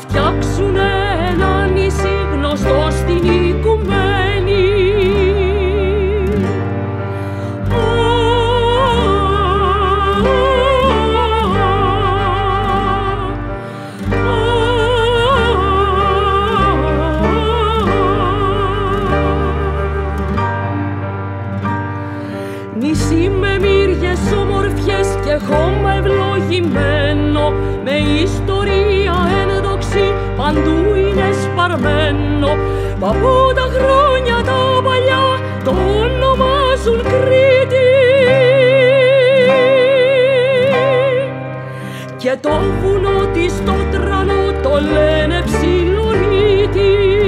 φτιάξουν ένα νησί γνωστό στην οικουμένη. Νησί με μύριες όμορφιες και χώμα ευλογημένο με ιστορία ένδοξη παντού είναι σπαρμένο Μα από τα χρόνια τα παλιά το ονομάζουν Κρήτη. Και το βουνό της το τρανό το λένε ψιλορίτη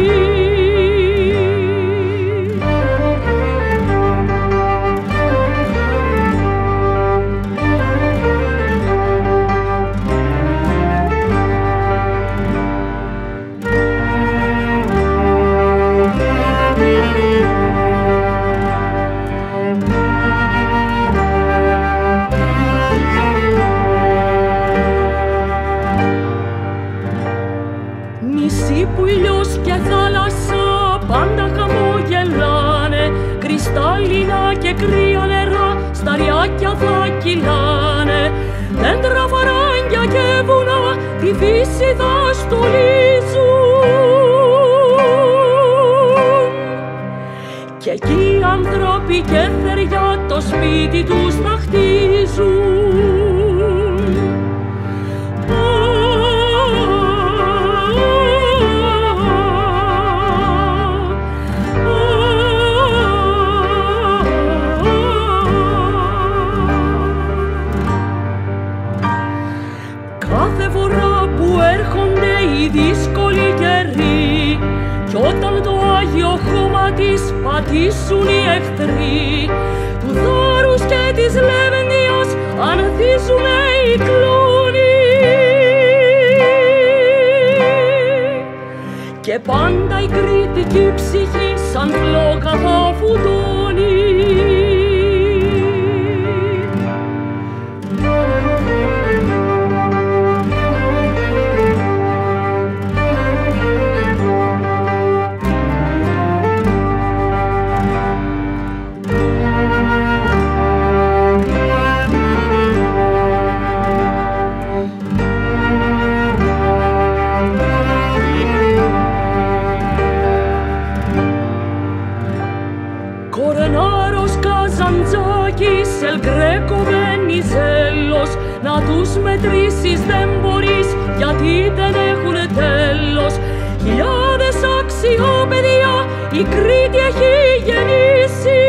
Κρυστάλλινα και κρύα νερά στα ριάκια θα κυλάνε. Δέντρα, βαράγγια και βουνά τη φύση θα στολίζουν. Κι εκεί άνθρωποι και θεριά το σπίτι τους θα χτίζουν της πατήσουν οι εχθροί του δώρους και της λεβενδίας ανθίζουνε οι κλόνοι. Και πάντα η κριτική ψυχή σαν φλόγα θα φουντώνει Κορενάρος Καζαντζάκης, Ελ Γκρέκο Βενιζέλος Να τους μετρήσεις δεν μπορείς γιατί δεν έχουν τέλος. Χιλιάδες αξιόπαιδια η Κρήτη έχει γεννήσει.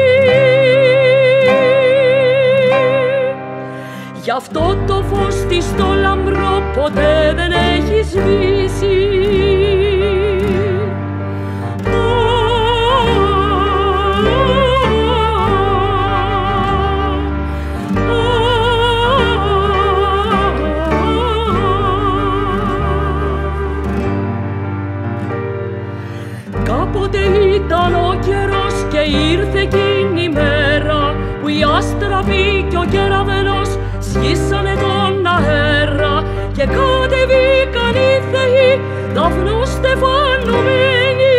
Γι' αυτό το φως της το λαμπρό ποτέ δεν έχει σβήσει Κάποτε ήταν ο καιρός και ήρθε εκείνη η μέρα που οι άστραποι και ο κεραυνός σχίσανε τον αέρα και κατεβήκαν οι θεοί δαυνόστεφανωμένοι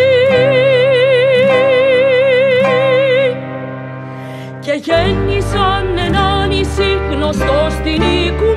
και γέννησαν ένα νησί γνωστό στην οικουμένη